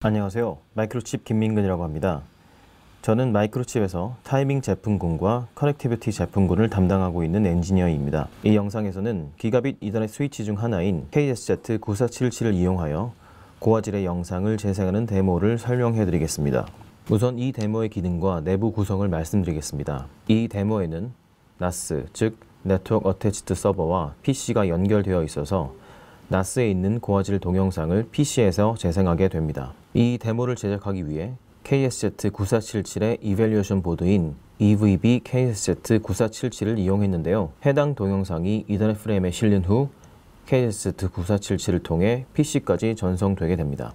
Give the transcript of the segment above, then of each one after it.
안녕하세요. 마이크로칩 김민근이라고 합니다. 저는 마이크로칩에서 타이밍 제품군과 connectivity 제품군을 담당하고 있는 엔지니어입니다. 이 영상에서는 기가빗 이더넷 스위치 중 하나인 KSZ9477을 이용하여 고화질의 영상을 재생하는 데모를 설명해 드리겠습니다. 우선 이 데모의 기능과 내부 구성을 말씀드리겠습니다. 이 데모에는 NAS, 즉 network attached server와 PC가 연결되어 있어서 NAS에 있는 고화질 동영상을 PC에서 재생하게 됩니다. 이 데모를 제작하기 위해 KSZ9477의 evaluation 보드인 EVB KSZ9477을 이용했는데요. 해당 동영상이 이더넷 프레임에 실린 후 KSZ9477을 통해 PC까지 전송되게 됩니다.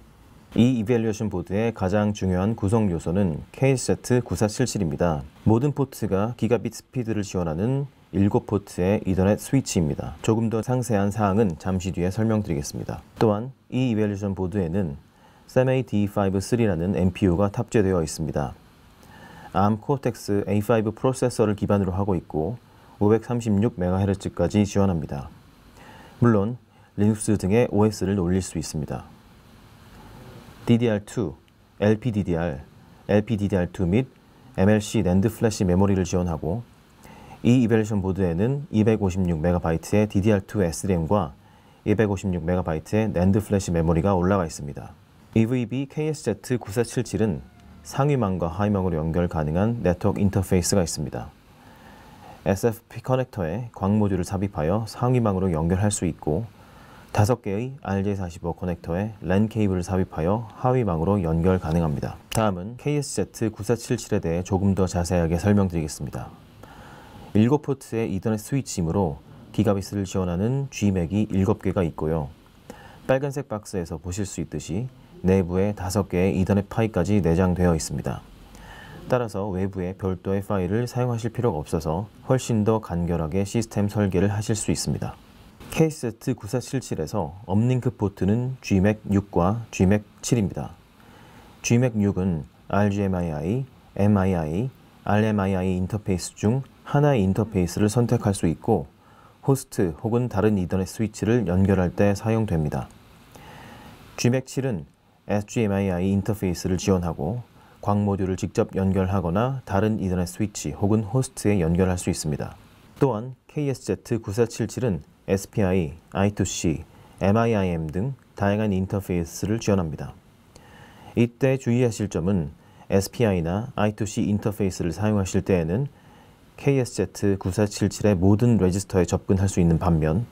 이 evaluation 보드의 가장 중요한 구성 요소는 KSZ9477입니다. 모든 포트가 기가빗 스피드를 지원하는 7포트의 이더넷 스위치입니다. 조금 더 상세한 사항은 잠시 뒤에 설명드리겠습니다. 또한 이 evaluation 보드에는 SAMA5D3라는 MPU가 탑재되어 있습니다. ARM Cortex A5 프로세서를 기반으로 하고 있고 536MHz까지 지원합니다. 물론 리눅스 등의 OS를 올릴 수 있습니다. DDR2, LPDDR, LPDDR2 및 MLC 낸드 플래시 메모리를 지원하고 이 evaluation 보드에는 256MB의 DDR2 SDRAM과 256MB의 낸드 플래시 메모리가 올라가 있습니다. EVB KSZ9477은 상위망과 하위망으로 연결 가능한 네트워크 인터페이스가 있습니다. SFP 커넥터에 광 모듈을 삽입하여 상위망으로 연결할 수 있고 5개의 RJ45 커넥터에 랜 케이블을 삽입하여 하위망으로 연결 가능합니다. 다음은 KSZ9477에 대해 조금 더 자세하게 설명드리겠습니다. 7포트의 이더넷 스위치이므로 gigabit를 지원하는 GMAC이 7개가 있고요. 빨간색 박스에서 보실 수 있듯이 내부에 5개의 이더넷 PHY까지 내장되어 있습니다. 따라서 외부에 별도의 PHY를 사용하실 필요가 없어서 훨씬 더 간결하게 시스템 설계를 하실 수 있습니다. KSZ9477에서 uplink 포트는 GMAC 6과 GMAC 7입니다. GMAC 6은 RGMII, MII, RMII 인터페이스 중 하나의 인터페이스를 선택할 수 있고 호스트 혹은 다른 이더넷 스위치를 연결할 때 사용됩니다. GMAC 7은 SGMII 인터페이스를 지원하고 광 모듈을 직접 연결하거나 다른 이더넷 스위치 혹은 호스트에 연결할 수 있습니다. 또한 KSZ9477은 SPI, I2C, MIIM 등 다양한 인터페이스를 지원합니다. 이때 주의하실 점은 SPI나 I2C 인터페이스를 사용하실 때에는 KSZ9477의 모든 레지스터에 접근할 수 있는 반면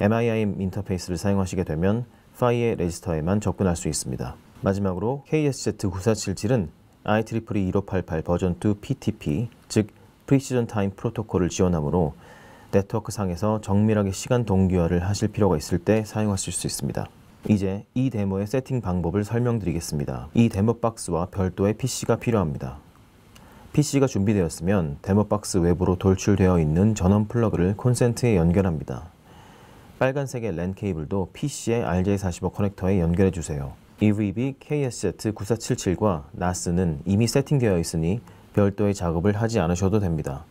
MIIM 인터페이스를 사용하시게 되면 PHY의 레지스터에만 접근할 수 있습니다. 마지막으로 KSZ9477은 IEEE 1588 버전 2 PTP 즉 precision time protocol을 지원하므로 네트워크 상에서 정밀하게 시간 동기화를 하실 필요가 있을 때 사용하실 수 있습니다. 이제 이 데모의 세팅 방법을 설명드리겠습니다. 이 데모 박스와 별도의 PC가 필요합니다. PC가 준비되었으면 데모 박스 외부로 돌출되어 있는 전원 플러그를 콘센트에 연결합니다. 빨간색의 랜 케이블도 PC의 RJ45 커넥터에 연결해 주세요. EVB KSZ9477과 NAS는 이미 세팅되어 있으니 별도의 작업을 하지 않으셔도 됩니다.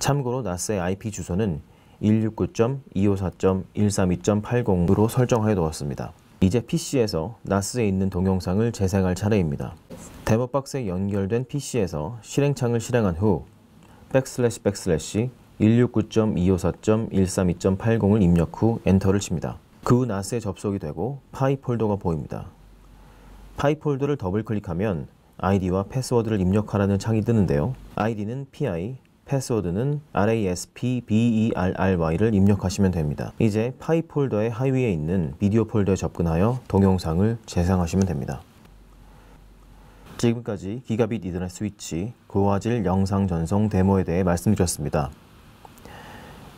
참고로 NAS의 IP 주소는 169.254.132.80으로 설정해 두었습니다. 이제 PC에서 NAS에 있는 동영상을 재생할 차례입니다. 데모박스에 연결된 PC에서 실행창을 실행한 후 백슬래시 백슬래시 169.254.132.80을 입력 후 엔터를 칩니다. 그후 NAS에 접속이 되고 PI 폴더가 보입니다. PI 폴더를 더블 클릭하면 아이디와 패스워드를 입력하라는 창이 뜨는데요. 아이디는 PI, 패스워드는 RASPBERRY를 입력하시면 됩니다. 이제 파이 폴더의 하위에 있는 비디오 폴더에 접근하여 동영상을 재생하시면 됩니다. 지금까지 기가빗 이더넷 스위치 고화질 영상 전송 데모에 대해 말씀드렸습니다.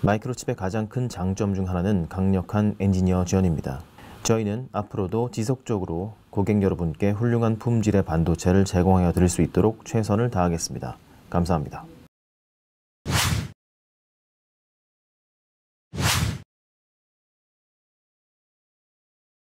마이크로칩의 가장 큰 장점 중 하나는 강력한 엔지니어 지원입니다. 저희는 앞으로도 지속적으로 고객 여러분께 훌륭한 품질의 반도체를 제공하여 드릴 수 있도록 최선을 다하겠습니다. 감사합니다.